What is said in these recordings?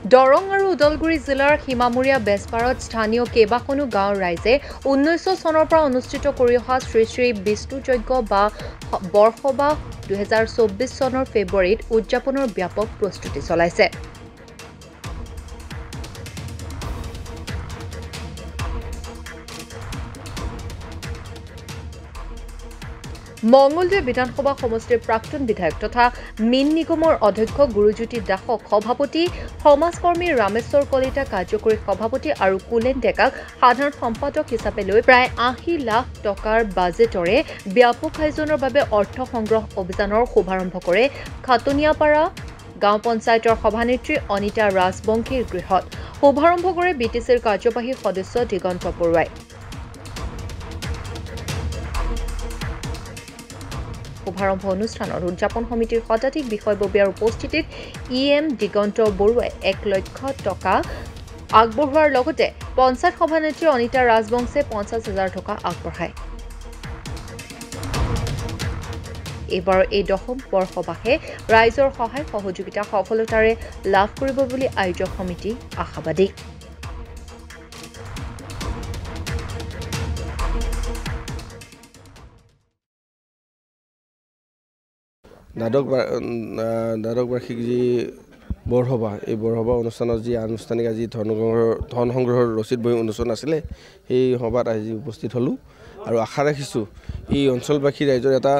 দৰং আৰু ওদালগুৰি জিলাৰ সীমামূৰীয়া বেজপাৰত স্থানীয় কেইবাখনো গাঁৱৰ ৰাইজে ঊনৈছশ চনৰ পৰা অনুষ্ঠিত কৰি অহা শ্ৰী শ্ৰী বিষ্ণু যজ্ঞ বা বৰসবাহ দুহেজাৰ চৌব্বিছ চনৰ ফেব্ৰুৱাৰীত উদযাপনৰ ব্যাপক প্ৰস্তুতি চলাইছে। মঙলদৈ বিধানসভা সমষ্টিৰ প্ৰাক্তন বিধায়ক তথা মীন নিগমৰ অধ্যক্ষ গুৰুজ্যোতি দাসক সভাপতি সমাজকৰ্মী ৰামেশ্বৰ কলিতা কাৰ্যকৰী সভাপতি আৰু কুলেন ডেকাক সাধাৰণ সম্পাদক হিচাপে লৈ প্ৰায় আশী লাখ টকাৰ বাজেটৰে ব্যাপক আয়োজনৰ বাবে অৰ্থ সংগ্ৰহ অভিযানৰ শুভাৰম্ভ কৰে খাটনিয়াপাৰা গাঁও পঞ্চায়তৰ সভানেত্ৰী অনিতা ৰাজবংশীৰ গৃহত। শুভাৰম্ভ কৰে বি টি চিৰ কাৰ্যবাহী সদস্য দিগন্ত বৰুৱাই। শুভাৰম্ভ অনুষ্ঠানত উদযাপন সমিতিৰ শতাধিক বিষয়ববীয়াৰ উপস্থিতিত ই এম দিগন্ত বৰুৱাই এক লক্ষ টকা আগবঢ়োৱাৰ লগতে পঞ্চায়ত সভানেত্ৰী অনিতা ৰাজবংশে পঞ্চাছ হাজাৰ টকা আগবঢ়ায়। এইবাৰৰ এই দশম বৰ্ষবাসে ৰাইজৰ সহায় সহযোগিতা সফলতাৰে লাভ কৰিব বুলি আয়োজক সমিতি আশাবাদী। দ্বাদশ দ্বাদশ বাৰ্ষিক যি বৰসভা এই বৰসভা অনুষ্ঠানত যি আনুষ্ঠানিক আজি ধন সংগ্ৰহৰ ধন সংগ্ৰহৰ ৰচিদ বহি অনুষ্ঠান আছিলে সেই সভাত আজি উপস্থিত হ'লোঁ আৰু আশা ৰাখিছোঁ এই অঞ্চলবাসী ৰাইজৰ এটা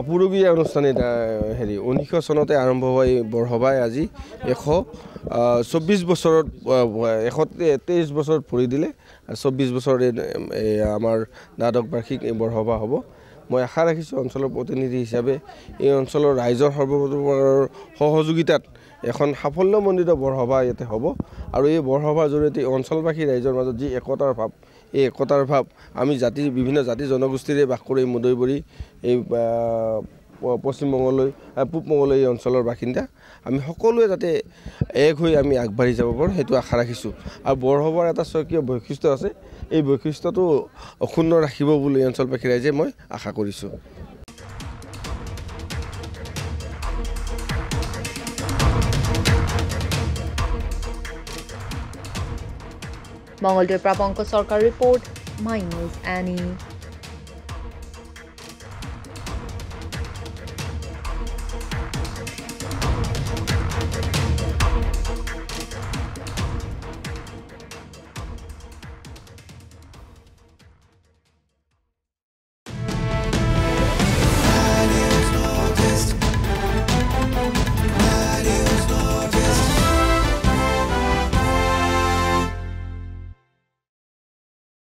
আপুৰুগীয়া অনুষ্ঠান হেৰি ঊনৈছশ চনতে আৰম্ভ হোৱা এই বৰসভাই আজি এশ চৌব্বিছ বছৰত এশ তেইছ বছৰত ভৰি দিলে চৌব্বিছ বছৰত এই আমাৰ দ্বাদশ বাৰ্ষিক এই বৰসভা হ'ব। মই আশা ৰাখিছোঁ অঞ্চলৰ প্ৰতিনিধি হিচাপে এই অঞ্চলৰ ৰাইজৰ সৰ্বপ্ৰথমৰ সহযোগিতাত এখন সাফল্যমণ্ডিত বৰসভা ইয়াতে হ'ব। আৰু এই বৰসভাৰ জৰিয়তে অঞ্চলবাসী ৰাইজৰ মাজত যি একতাৰ ভাৱ এই একতাৰ ভাৱ আমি জাতি বিভিন্ন জাতি জনগোষ্ঠীৰে বাস কৰি এই মুদৈবৰী এই পশ্চিমবংগলৈ পূব মংগলৈ এই অঞ্চলৰ বাসিন্দা। আমি সকলোৱে যাতে এক হৈ আমি আগবাঢ়ি যাব পাৰোঁ সেইটো আশা ৰাখিছোঁ। আৰু বৰসভাৰ এটা স্বকীয় বৈশিষ্ট্য আছে এই বৈশিষ্ট্যটো অক্ষুণ্ণ ৰাখিব বুলি অঞ্চলবাসী ৰাইজে মই আশা কৰিছোঁ। মঙলদৈৰ পৰা পংকজ চৰকাৰ ৰিপৰ্ট মাই নিউজ এনি।